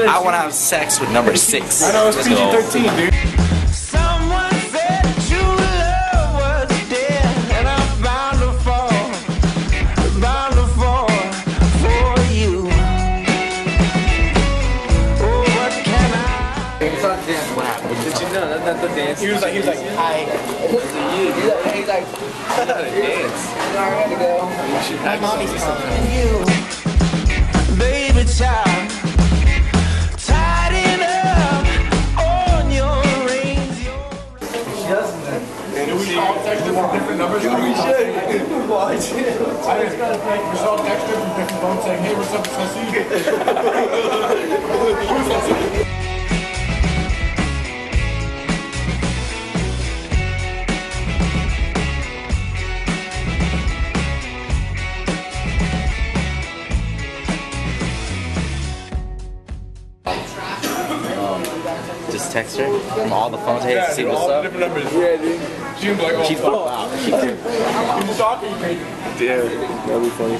I want to have sex with number six. I know it's Let's go. PG-13, dude. Someone said true love was like, dead, and I'm bound to fall, bound to fall for you. Oh, what can we all different numbers. Dude, we should. Watch. I just got like Michelle texted from different phones saying, hey, what's up, Sussy? Just text her from all the phones. Hey, see what's up. different numbers. Yeah, dude. She like, oh, She's fuck. out. She did. He's stalking me. Yeah, that'd be funny.